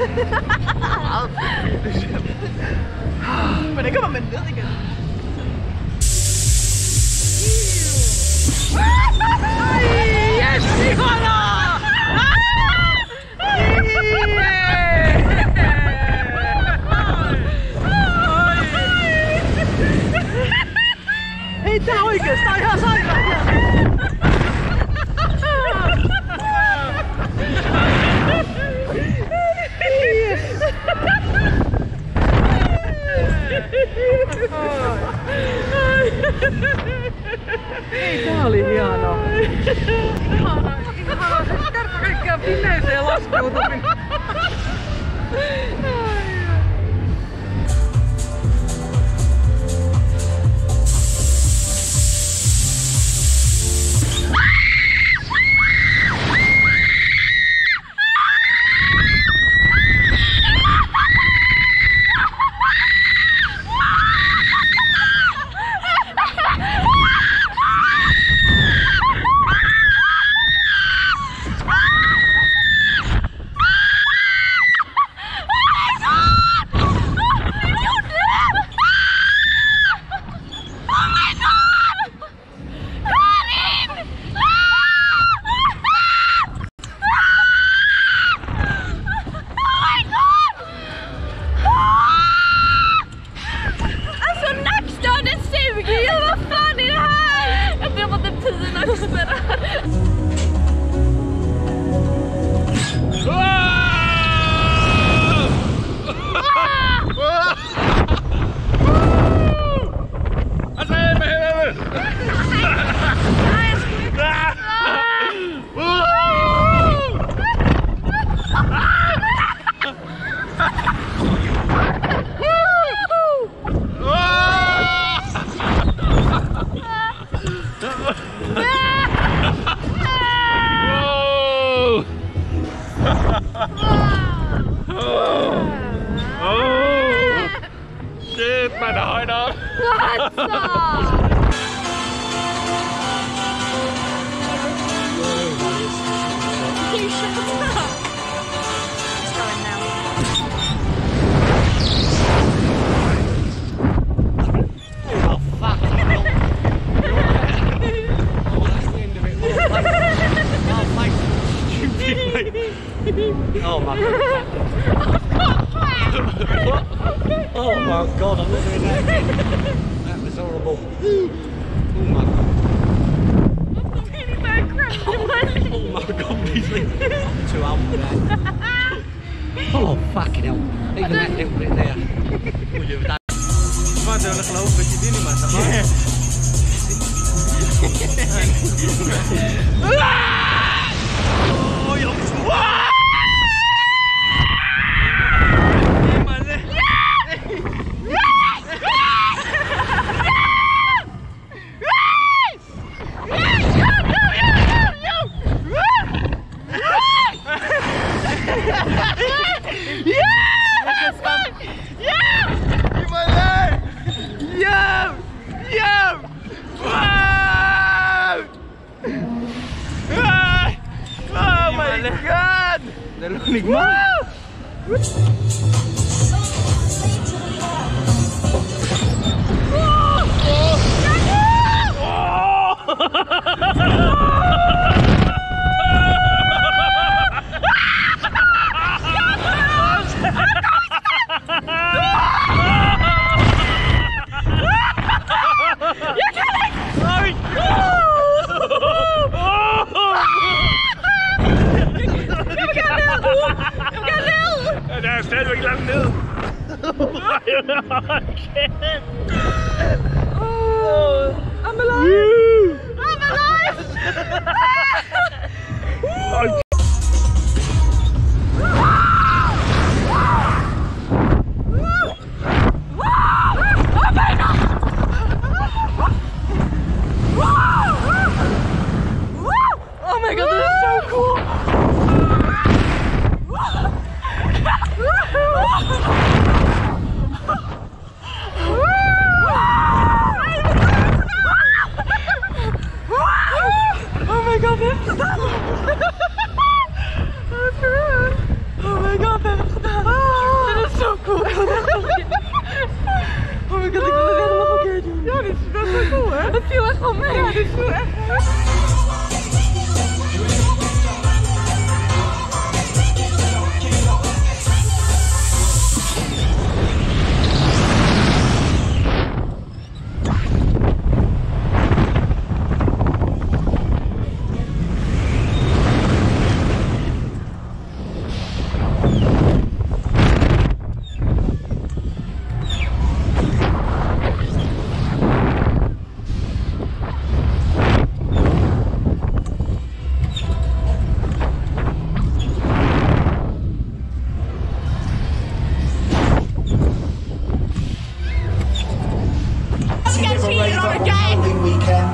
Meget Hvordan kommer man ned igen? Yes, vi holder! 是 啊 oh, fucking hell. Even that little bit there. Moet je even Ik wou dat je dit niet maakt. Oh. my God! Nalunig mo! Woo! Oh! oh, I'm alive! I'm alive! Het viel echt wel mee. Ja, dit viel echt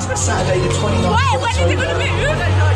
to the Saturday the 29th. Wait, when is it going to move?